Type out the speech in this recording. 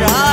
đời